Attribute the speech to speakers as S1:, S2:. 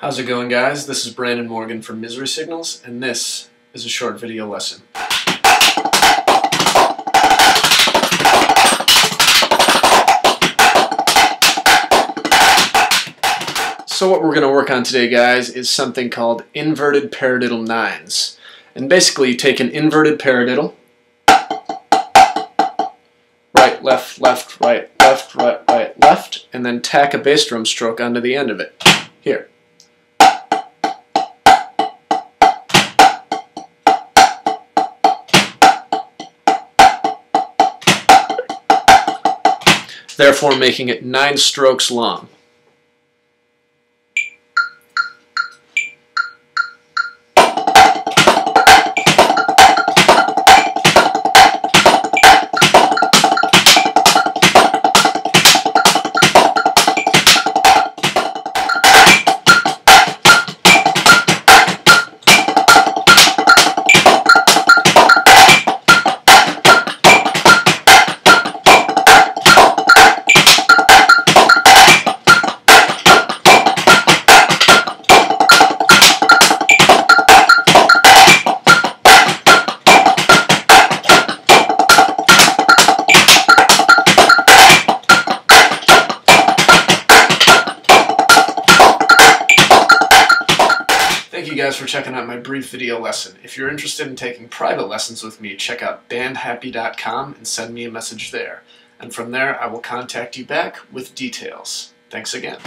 S1: How's it going guys? This is Branden Morgan from Misery Signals and this is a short video lesson. So what we're going to work on today guys is something called inverted paradiddle nines. And basically you take an inverted paradiddle, right, left, left, right, left, right, right, left, and then tack a bass drum stroke onto the end of it. Here. Therefore making it nine strokes long. Guys for checking out my brief video lesson. If you're interested in taking private lessons with me, check out bandhappy.com and send me a message there. And from there, I will contact you back with details. Thanks again.